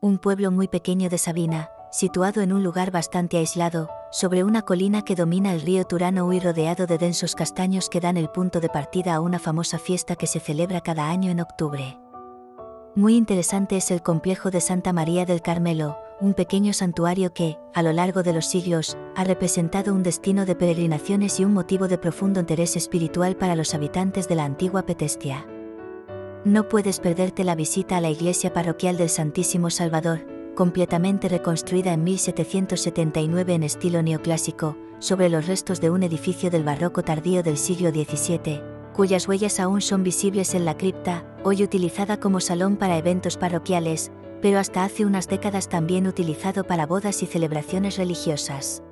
un pueblo muy pequeño de Sabina, situado en un lugar bastante aislado, sobre una colina que domina el río Turano y rodeado de densos castaños que dan el punto de partida a una famosa fiesta que se celebra cada año en octubre. Muy interesante es el complejo de Santa María del Carmelo, un pequeño santuario que, a lo largo de los siglos, ha representado un destino de peregrinaciones y un motivo de profundo interés espiritual para los habitantes de la antigua Petestia. No puedes perderte la visita a la iglesia parroquial del Santísimo Salvador, completamente reconstruida en 1779 en estilo neoclásico, sobre los restos de un edificio del barroco tardío del siglo XVII, cuyas huellas aún son visibles en la cripta, hoy utilizada como salón para eventos parroquiales, pero hasta hace unas décadas también utilizado para bodas y celebraciones religiosas.